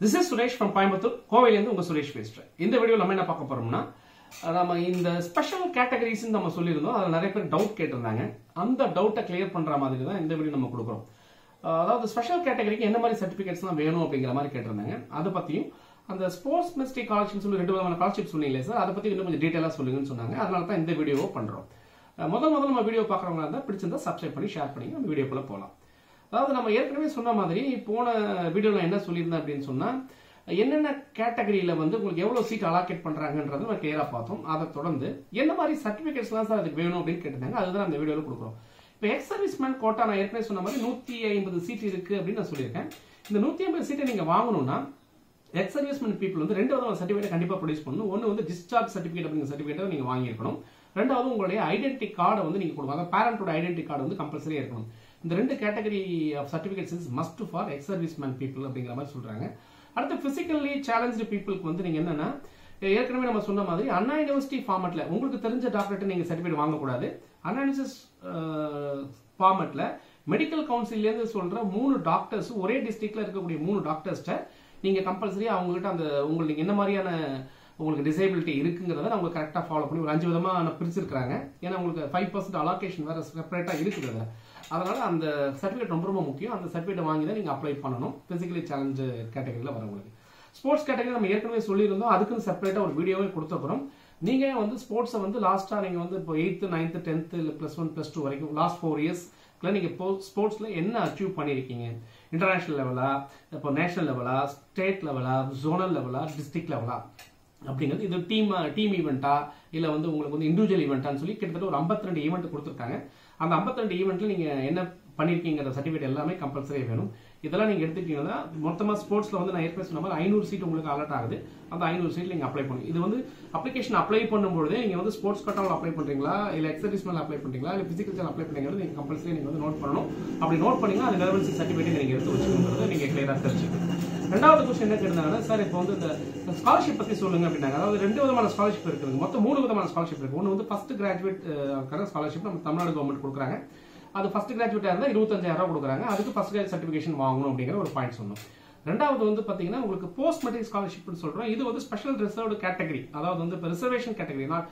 This is Suresh from Coimbatore கோவையிலேருந்து உங்க சுரேஷ் பேசுறேன். இந்த வீடியோ நம்ம என்ன பார்க்க போறோம்னா நம்ம இந்த ஸ்பெஷல் கேட்டகரிஸ் நம்ம சொல்லியிருந்தோம். அதில் நிறைய பேர் டவுட் கேட்டிருந்தாங்க. அந்த டவுட்டை கிளியர் பண்ற மாதிரி தான் இந்த வீடியோ நம்ம கொடுக்குறோம். அதாவது ஸ்பெஷல் கேட்டகரிக்கு என்ன மாதிரி சர்டிஃபிகேட்ஸ்லாம் வேணும் அப்படிங்கிற மாதிரி கேட்டிருந்தாங்க. அதை பத்தியும் அந்த ஸ்போர்ட்ஸ் மினிஸ்ட்ரி காலர்ஷிப் சொல்லி ரெண்டு விதமான காலர்ஷிப் சொன்னீங்களே சார் அதை பத்தி இன்னும் கொஞ்சம் டீட்டெயிலாக சொல்லுங்கன்னு சொன்னாங்க. அதனால தான் இந்த வீடியோவை பண்றோம். முதல் முதல் நம்ம வீடியோ பார்க்குறவங்க இருந்தால் பிடிச்சிருந்தா சப்ஸ்கிரைப் பண்ணி ஷேர் பண்ணி நம்ம வீடியோக்குள்ளே போகலாம் அதாவது நம்ம ஏற்கனவே சொன்ன மாதிரி போன வீடியோவில் என்ன சொல்லியிருந்தேன் அப்படின்னு சொன்னால் என்னென்ன கேட்டகரியில் வந்து உங்களுக்கு எவ்வளோ சீட் அலாக்கேட் பண்ணுறாங்கன்றது நம்ம கிளியராக பார்த்தோம். அதை தொடர்ந்து என்ன மாதிரி சர்டிஃபிகேட்ஸ்லாம் சார் அதுக்கு வேணும் அப்படின்னு கேட்டிருந்தாங்க. அதுதான் அந்த வீடியோவில் கொடுக்குறோம். இப்போ எக்ஸ் சர்வீஸ்மேன் கோட்டா நான் ஏற்கனவே சொன்ன மாதிரி நூற்றி ஐம்பது சீட் இருக்கு அப்படின்னு நான் சொல்லியிருக்கேன். இந்த நூற்றி ஐம்பது சீட்டை நீங்கள் வாங்கணும்னா எக்ஸ் சர்வீஸ்மெண்ட் பீப்புள் வந்து ரெண்டு விதமான சர்டிஃபிகேட் கண்டிப்பாக ப்ரொடியூஸ் பண்ணணும். ஒன்று வந்து டிஸ்சார்ஜ் சர்டிஃபிகேட் அப்படிங்கிற சர்டிஃபிகேட்டை நீங்கள் வாங்கியிருக்கணும். ரெண்டாவது உங்களுடைய ஐடென்டி கார்டை வந்து நீங்கள் கொடுக்கணும். அதாவது பேரண்டோட ஐடென்டி கார்டு வந்து கம்பல்சரியாக இருக்கணும். இந்த ரெண்டு category of certificates is must for ex serviceman people அப்படிங்கிற மாதிரி சொல்றாங்க. அடுத்து பிசிக்கலி சேலஞ்சு பீப்புளுக்கு வந்து நீங்க என்னன்னா ஏற்கனவே நம்ம சொன்ன மாதிரி அண்ணா யூனிவர்சிட்டி ஃபார்மெட்ல உங்களுக்கு தெரிஞ்ச டாக்டர்கிட்ட நீங்க சர்டிஃபிகேட் வாங்கக்கூடாது. அண்ணா யூனிவர்சிட்டி ஃபார்மெட்ல மெடிக்கல் கவுன்சிலேருந்து சொல்ற மூணு டாக்டர்ஸ் ஒரே டிஸ்ட்ரிக்ட்ல இருக்கக்கூடிய மூணு டாக்டர்ஸ்ட்ட நீங்க கம்பல்சரி அவங்ககிட்ட அந்த உங்களுக்கு என்ன மாதிரியான உங்களுக்கு டிசேபிலிட்டி இருக்குங்கிறத அவங்க கரெக்டாக ஃபாலோ பண்ணி ஒரு அஞ்சு விதமாக பிரிச்சிருக்காங்க ஏன்னா உங்களுக்கு ஃபைவ் பர்சன்ட் அலோகேஷன் வேறு செப்பரேட்டாக இருக்குது அதனால் அதனால அந்த சர்டிஃபிகேட் ரொம்ப ரொம்ப முக்கியம். அந்த சர்டிஃபிகேட் வாங்கி தான் நீங்கள் அப்ளை பண்ணணும். பிசிக்கலி சேலஞ்சு கேட்டகரியில் வரவங்களுக்கு. ஸ்போர்ட்ஸ் கேட்டகரி நம்ம ஏற்கனவே சொல்லியிருந்தோம். அதுக்குன்னு செப்பரேட்டாக ஒரு வீடியோவே கொடுத்துருக்குறோம். நீங்கள் வந்து ஸ்போர்ட்ஸை வந்து லாஸ்ட்டாக நீங்கள் வந்து இப்போ எயித்து நைன்த்து டென்த்து இல்லை ப்ளஸ் ஒன் ப்ளஸ் டூ வரைக்கும் லாஸ்ட் ஃபோர் இயர்ஸ் நீங்கள் ஸ்போர்ட்ஸில் என்ன அச்சீவ் பண்ணியிருக்கீங்க? இன்டர்நேஷனல் லெவலா இப்போ நேஷனல் லெவலா ஸ்டேட் லெவலா ஜோனல் லெவலா டிஸ்ட்ரிக்ட் லெவலா அப்படிங்கிறது. இது டீம் டீம் ஈவெண்ட்டா இல்லை வந்து உங்களுக்கு வந்து இண்டிவிஜுவல் ஈவெண்ட்டான்னு சொல்லி கிட்டத்தட்ட ஒரு 52 ரெண்டு ஈவெண்ட் கொடுத்துருக்காங்க. அந்த 52 ரெண்டு ஈவெண்ட்ல நீங்க என்ன பண்ணிருக்கீங்கிற சர்டிஃபிகேட் எல்லாமே கம்பல்சரி வேணும். இதெல்லாம் நீங்க எடுத்துக்கிட்டீங்கன்னா மொத்தமா ஸ்போர்ட்ஸ்ல வந்து நான் ஏற்கனவே சொன்ன மாதிரி ஐநூறு சீட் உங்களுக்கு அலர்ட் ஆகுது. அந்த ஐநூறு சீட் நீங்க அப்ளை பண்ணுங்க இது வந்து அப்ளிகேஷன் அப்ளை பண்ணும்போது நீங்க வந்து ஸ்போர்ட்ஸ் கட்டாவில் அப்ளை பண்றீங்களா? இல்ல எக்ஸசைஸ் மேல அப்ளை பண்றீங்களா? இல்ல பிசிக்கல் அப்ளை பண்றீங்கிறது நீங்க கம்பல்சரி நீங்க வந்து நோட் பண்ணணும். அப்படி நோட் பண்ணீங்கன்னா அது ரெலவன்சி சர்டிஃபிகேட் நீங்க எடுத்து வச்சுக்கணுங்கிறத நீங்க கிளியரா தெரிஞ்சுக்கணும். ரெண்டாவது கொஸ்டின் என்ன கேட்டாங்கன்னா சார் இப்போ வந்து இந்த ஸ்காலர்ஷிப் பத்தி சொல்லுங்க அப்படின்னாங்க. அதாவது ரெண்டு விதமான ஸ்காலர்ஷிப் இருக்குது மொத்தம் மூணு விதமான ஸ்காலர்ஷிப் இருக்கு. ஒன்று வந்து ஃபர்ஸ்ட் கிராஜுவேட் ஸ்காலர்ஷிப் நம்ம தமிழ்நாடு கவர்மெண்ட் கொடுக்குறாங்க. அது ஃபர்ஸ்ட் கிராஜுவேட்டாக இருந்தால் இருபத்தஞ்சாயிரம் ரூபா கொடுக்குறாங்க. அதுக்கு ஃபர்ஸ்ட் கிராஜ் சர்டிஃபிகேஷன் வாங்கணும் அப்படிங்கிற ஒரு பாயிண்ட் சொன்னோம். ரெண்டாவது வந்து பார்த்தீங்கன்னா உங்களுக்கு போஸ்ட் மெட்ரிக் ஸ்காலர்ஷிப்னு சொல்கிறோம் இது வந்து ஸ்பெஷல் ரிசர்வ்டு கேட்டகரி அதாவது வந்து இப்போ ரிசர்வேஷன் கேட்டகரி நான்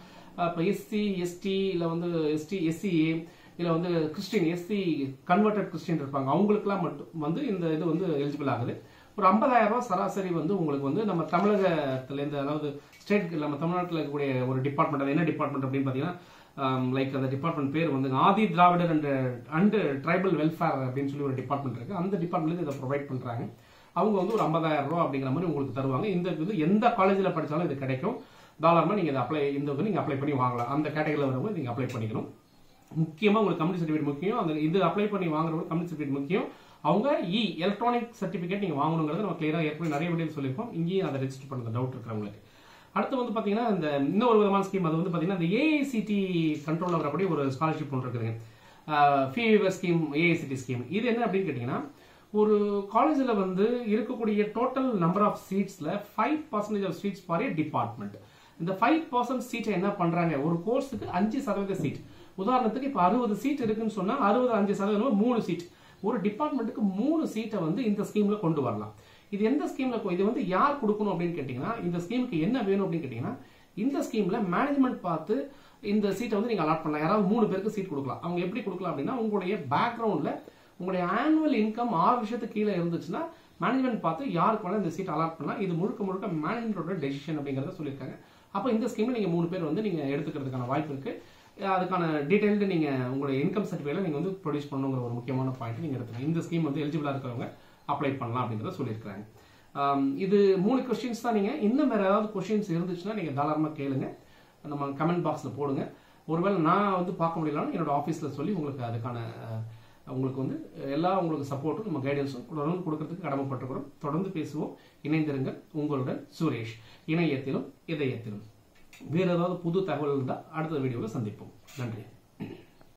இப்போ எஸ்சி எஸ்டி இல்லை வந்து எஸ்டி எஸ்சிஏ இல்லை வந்து கிறிஸ்டின் எஸ்சி கன்வெர்டட் கிறிஸ்டின் இருப்பாங்க. அவங்களுக்குலாம் மட்டும் வந்து இந்த இது வந்து எலிஜிபிள் ஆகுது. ஒரு 50000 ரூபாய் சராசரி வந்து உங்களுக்கு வந்து நம்ம தமிழகத்திலேருந்து அதாவது ஸ்டேட் நம்ம தமிழ்நாட்டில் இருக்கக்கூடிய ஒரு டிபார்ட்மெண்ட் அது என்ன டிபார்ட்மெண்ட் அப்படின்னு பார்த்தீங்கன்னா லைக் அந்த டிபார்ட்மெண்ட் பேர் வந்து Adi Dravidar and and tribal welfare அப்படின்னு சொல்லி ஒரு டிபார்ட்மெண்ட் இருக்குது அந்த டிபார்ட்மெண்ட்லேருந்து இதை ப்ரொவைட் பண்ணுறாங்க அவங்க வந்து ஒரு ஐம்பதாயிரம் ரூபா அப்படிங்கிற மாதிரி உங்களுக்கு தருவாங்க. இந்த இது எந்த காலேஜில் படித்தாலும் இது கிடைக்கும். தாராளமாக நீங்கள் இதை அப்ளை இந்த வந்து நீங்கள் அப்ளை பண்ணி வாங்கலாம். அந்த கேட்டகரியில் வரும்போது நீங்கள் அப்ளை பண்ணிக்கணும். முக்கியமாக உங்களுக்கு கம்யூனிட்டி சர்டிஃபிகேட் முக்கியம். அந்த இது அப்ளை பண்ணி வாங்குறவங்க கம்யூனிட்டி சர்டிஃபிகேட் முக்கியம். அவங்க இ எலக்ட்ரானிக் சர்டிஃபிகேட் நீங்கள் வாங்கணுங்கிறது நம்ம கிளியராக ஏற்கனவே நிறைய வீடியோ சொல்லியிருக்கோம். இங்கேயும் அதை ரெஜிஸ்டர் பண்ணுற டவுட் இருக்கிறவங்களுக்கு அடுத்து வந்து பார்த்தீங்கன்னா இந்த இன்னொரு விதமான ஸ்கீம் அது வந்து பார்த்தீங்கன்னா இந்த ஏஐசிடி கண்ட்ரோல் வரக்கூடிய ஒரு ஸ்காலர்ஷிப் ஒன்று இருக்குதுங்க ஃபீ ஸ்கீம் ஏஐசிடி ஸ்கீம் இது என்ன அப்படின்னு கேட்டிங்கன்னா ஒரு காலேஜில் வந்து இருக்கக்கூடிய total number of சீட்ஸில் five percentage of seats for a department இந்த ஃபைவ் பர்சன்ட் சீட்டை என்ன பண்றாங்க? ஒரு கோர்ஸுக்கு அஞ்சு சதவீத சீட் உதாரணத்துக்கு இப்போ அறுபது சீட் இருக்குன்னு சொன்னா அறுபது அஞ்சு சதவீதம் மூணு சீட் ஒரு டிபார்ட்மெண்ட்டுக்கு மூணு சீட்டை வந்து இந்த ஸ்கீம்ல கொண்டு வரலாம். இது எந்த ஸ்கீம்ல இது வந்து யார் கொடுக்கணும் அப்படின்னு கேட்டீங்கன்னா இந்த ஸ்கீமுக்கு என்ன வேணும் அப்படின்னு கேட்டீங்கன்னா இந்த ஸ்கீம்ல மேனேஜ்மெண்ட் பார்த்து இந்த சீட்டை வந்து நீங்க அலாட் பண்ணலாம். யாராவது மூணு பேருக்கு சீட் கொடுக்கலாம். அவங்க எப்படி கொடுக்கலாம் அப்படின்னா உங்களுடைய பேக்ரவுண்ட்ல உங்களுடைய ஆனுவல் இன்கம் ஆறு விஷயத்துக்கு கீழே இருந்துச்சுன்னா மேனேஜ்மெண்ட் பார்த்து யாருக்கு வேணா இந்த சீட் அலாட் பண்ணலாம். இது முழுக்க முழுக்க மேனேஜ்மெண்டோட டெசிஷன் அப்படிங்கறத சொல்லியிருக்காங்க. அப்போ இந்த ஸ்கீமில் நீங்கள் மூணு பேர் வந்து நீங்கள் எடுத்துக்கிறதுக்கான வாய்ப்பு இருக்கு. அதுக்கான டீட்டெயில்டு நீங்கள் உங்களுடைய இன்கம் சர்டிஃபிகேட்டில் நீங்கள் வந்து ப்ரொடியூஸ் பண்ணுங்கிற ஒரு முக்கியமான பாயிண்ட் நீங்கள் எடுத்துக்கலாம் இந்த ஸ்கீம் வந்து எலிஜிபிளாக இருக்கிறவங்க அப்ளை பண்ணலாம் அப்படின்றத சொல்லியிருக்கிறாங்க. இது மூணு கொஸ்டின்ஸ் தான் நீங்கள் இன்னும் வேறு ஏதாவது கொஸ்டின்ஸ் இருந்துச்சுன்னா நீங்கள் தாராளமாக கேளுங்க. நம்ம கமெண்ட் பாக்ஸில் போடுங்க. ஒருவேளை நான் வந்து பார்க்க முடியலன்னு என்னோட ஆஃபீஸில் சொல்லி உங்களுக்கு அதுக்கான உங்களுக்கு வந்து எல்லா உங்களுக்கு சப்போர்ட்டும் நம்ம கைடன்ஸும் தொடர்ந்து கொடுக்கறதுக்கு கடமைப்பட்டிருக்கிறோம். தொடர்ந்து பேசுவோம். இணைந்திருங்கள் உங்களுடன் சுரேஷ். இணையத்திலும் இதயத்திலும். வேறு ஏதாவது புது தகவல் இருந்தால் அடுத்த வீடியோவில் சந்திப்போம். நன்றி.